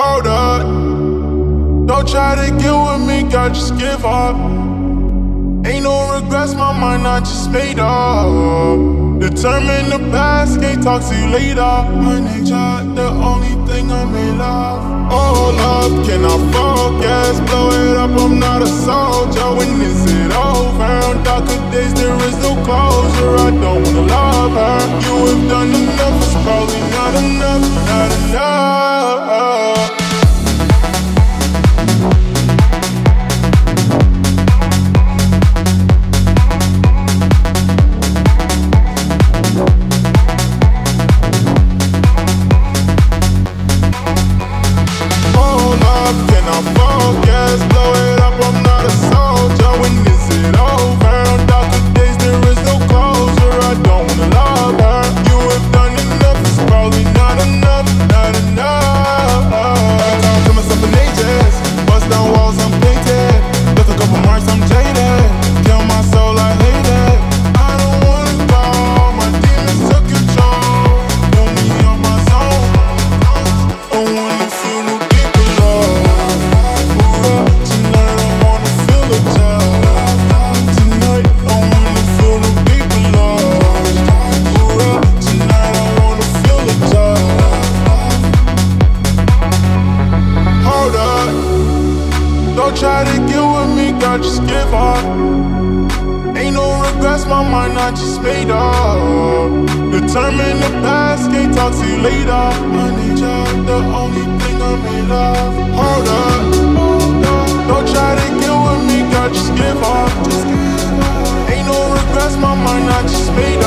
Hold up. Don't try to get with me, God, just give up. Ain't no regrets, my mind I just made up. Determined the past, can't talk to you later. My nature, the only thing I'm in love. Oh, love, can I focus? Blow it up, I'm not a soldier. When is Don't try to get with me, girl, just give up. Ain't no regrets, my mind, I just made up. Determined the past, can't talk to you later. Money job, the only thing I'm in love. Hold up, hold up. Don't try to get with me, girl, just give up. Ain't no regrets, my mind, I just made up.